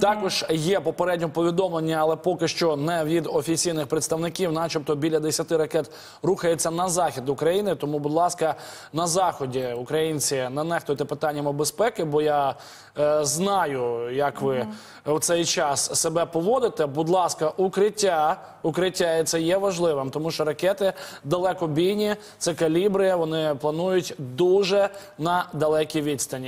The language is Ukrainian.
Також є попередньо повідомлення, але поки що не від офіційних представників, начебто біля 10 ракет рухається на захід України. Тому, будь ласка, на заході українці не нехтуйте питаннями безпеки, бо я е, знаю, як ви в цей час себе поводите. Будь ласка, укриття, укриття і це є важливим, тому що ракети далекобійні, це калібри. Вони планують дуже на далекій відстані.